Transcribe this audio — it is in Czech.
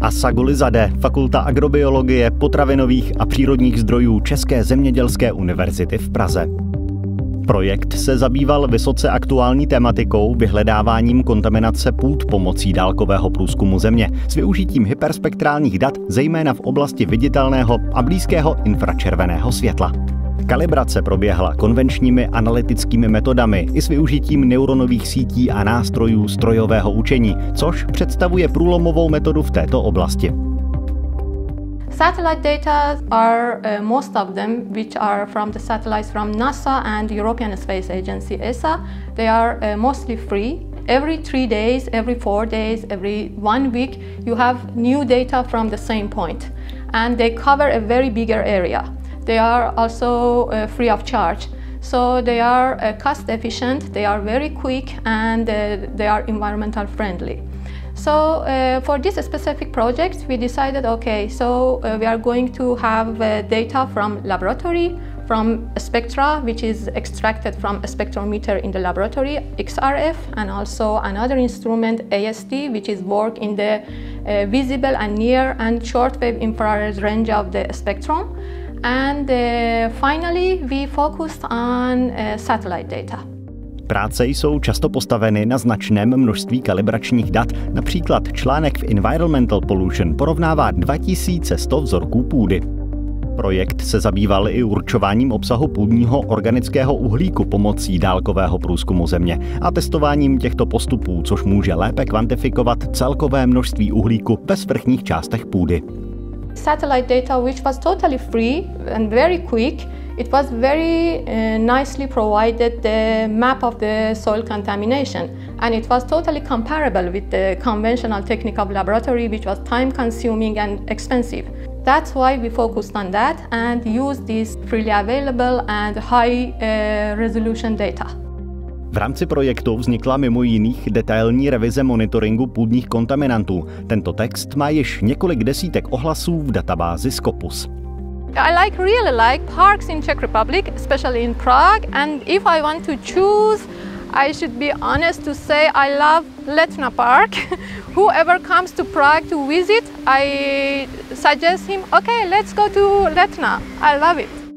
Asagulizade, Fakulta agrobiologie, potravinových a přírodních zdrojů České zemědělské univerzity v Praze. Projekt se zabýval vysoce aktuální tematikou vyhledáváním kontaminace půd pomocí dálkového průzkumu země s využitím hyperspektrálních dat, zejména v oblasti viditelného a blízkého infračerveného světla. Kalibrace proběhla konvenčními analytickými metodami i s využitím neuronových sítí a nástrojů strojového učení, což představuje průlomovou metodu v této oblasti. Satellite data are uh, most of them, which are from the satellites from NASA and European Space Agency ESA. They are uh, mostly free. Every three days, every four days, every one week, you have new data from the same point, and they cover a very bigger area. They are also uh, free of charge. So they are uh, cost efficient, they are very quick, and uh, they are environmental friendly. So uh, for this specific project, we decided, okay, so uh, we are going to have data from laboratory, from spectra, which is extracted from a spectrometer in the laboratory, XRF, and also another instrument, AST, which is work in the uh, visible and near and shortwave infrared range of the spectrum. And uh, finally, we focused on uh, satellite data. Práce jsou často postaveny na značném množství kalibračních dat. Například článek v Environmental Pollution porovnává 2100 vzorků půdy. Projekt se zabýval i určováním obsahu půdního organického uhlíku pomocí dálkového průzkumu země a testováním těchto postupů, což může lépe kvantifikovat celkové množství uhlíku ve svrchních částech půdy. Satellite data which was totally free and very quick It was very uh, nicely provided the map of the soil contamination and it was totally comparable with the conventional technique of laboratory which was time consuming and expensive. That's why we focused on that and used this freely available and high uh, resolution data. V rámci projektu vznikla mimo jiných detailní revize monitoringu půdních kontaminantů. Tento text má již několik desítek ohlasů v databázi Scopus. I like really like parks in Czech Republic, especially in Prague. And if I want to choose, I should be honest to say I love Letna Park. Whoever comes to Prague to visit, I suggest him, okay, let's go to Letna. I love it.